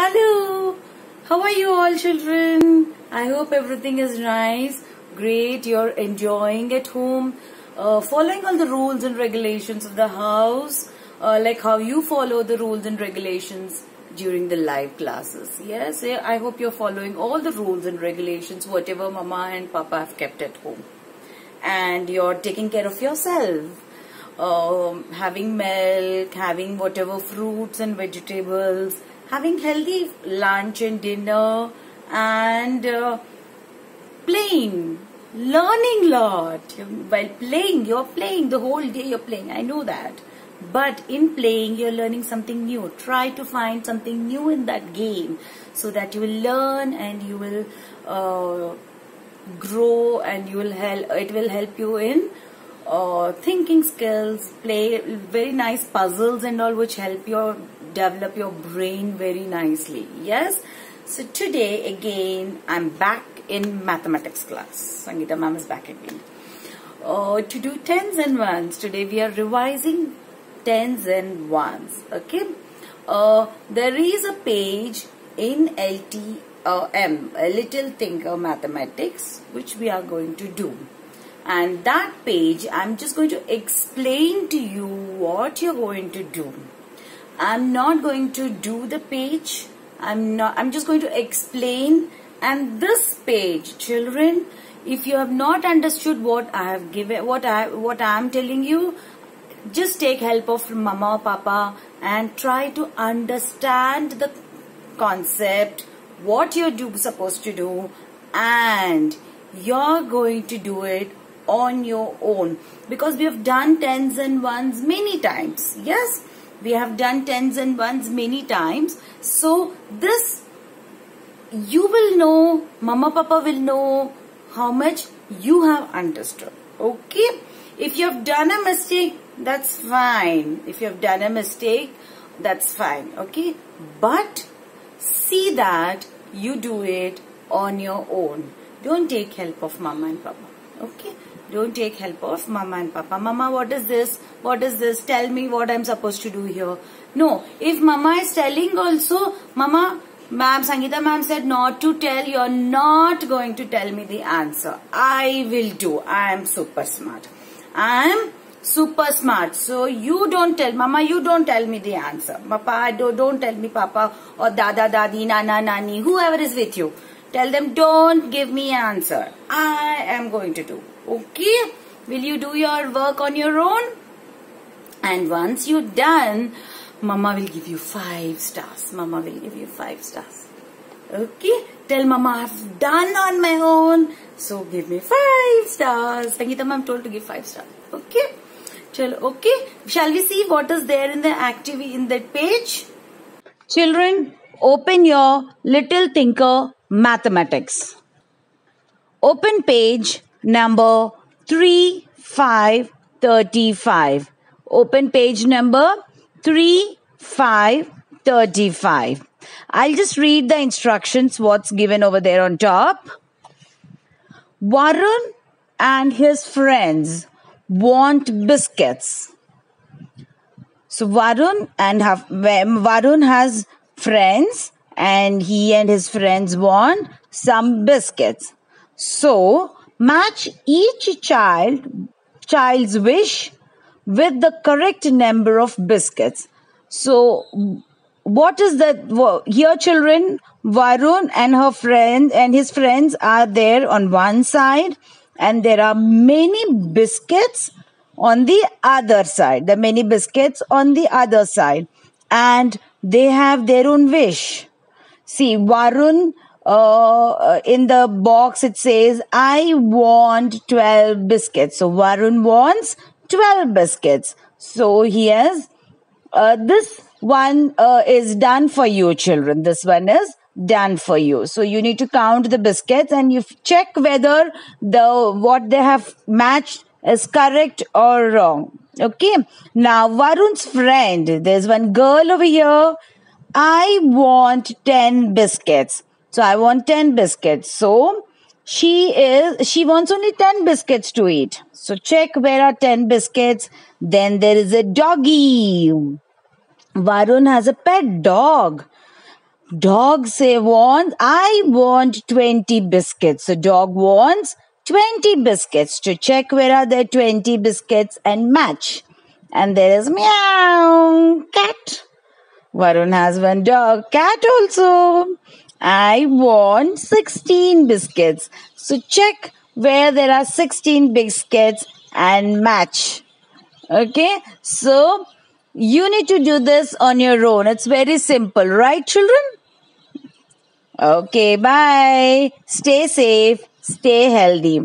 Hello. How are you all children? I hope everything is nice. Great. You're enjoying at home. Uh, following all the rules and regulations of the house. Uh, like how you follow the rules and regulations during the live classes. Yes, I hope you're following all the rules and regulations, whatever mama and papa have kept at home. And you're taking care of yourself. Um, having milk, having whatever fruits and vegetables, having healthy lunch and dinner, and uh, playing, learning lot. While playing, you're playing the whole day. You're playing. I know that. But in playing, you're learning something new. Try to find something new in that game so that you will learn and you will uh, grow and you will help. It will help you in uh, thinking skills. Play very nice puzzles and all, which help you develop your brain very nicely. Yes. So today again, I'm back in mathematics class. Sangeeta ma'am is back again. Uh, to do tens and ones, today we are revising tens and ones okay uh, there is a page in LTM a little thinker mathematics which we are going to do and that page I'm just going to explain to you what you're going to do I'm not going to do the page. I'm not I'm just going to explain. And this page children if you have not understood what I have given what I what I am telling you just take help of mama or papa and try to understand the concept what you're do, supposed to do and you're going to do it on your own. Because we have done tens and ones many times. Yes we have done tens and ones many times so this you will know mama papa will know how much you have understood okay if you have done a mistake that's fine. If you have done a mistake, that's fine. Okay. But see that you do it on your own. Don't take help of mama and papa. Okay. Don't take help of mama and papa. Mama, what is this? What is this? Tell me what I'm supposed to do here. No. If mama is telling also, mama, ma'am, Sangeeta ma'am said not to tell. You're not going to tell me the answer. I will do. I am super smart. I am super smart. So you don't tell, mama, you don't tell me the answer. Papa, don't, don't tell me papa or dada, dadi, nana, nani, whoever is with you. Tell them, don't give me answer. I am going to do. Okay? Will you do your work on your own? And once you're done, mama will give you five stars. Mama will give you five stars. Okay? Tell mama I've done on my own. So give me five stars. Sangeeta ma'am told to give five stars. Okay? Chalo, okay. Shall we see what is there in the activity in that page? Children, open your Little Thinker Mathematics. Open page number 3535. Open page number 3535. I'll just read the instructions, what's given over there on top. Varun and his friends want biscuits. So Varun and have, Varun has friends and he and his friends want some biscuits. So match each child child's wish with the correct number of biscuits. So what is that here children Varun and her friend and his friends are there on one side and there are many biscuits on the other side. The many biscuits on the other side, and they have their own wish. See, Varun, uh, in the box it says, I want 12 biscuits. So Varun wants 12 biscuits. So he has, uh, this one uh, is done for you, children. This one is done for you so you need to count the biscuits and you check whether the what they have matched is correct or wrong okay now varun's friend there's one girl over here i want 10 biscuits so i want 10 biscuits so she is she wants only 10 biscuits to eat so check where are 10 biscuits then there is a doggy varun has a pet dog Dog say wants, I want 20 biscuits. So dog wants 20 biscuits to check where are the 20 biscuits and match. And there is meow, cat. Varun has one dog, cat also. I want 16 biscuits. So check where there are 16 biscuits and match. Okay, so you need to do this on your own. It's very simple, right, children? Okay, bye. Stay safe, stay healthy.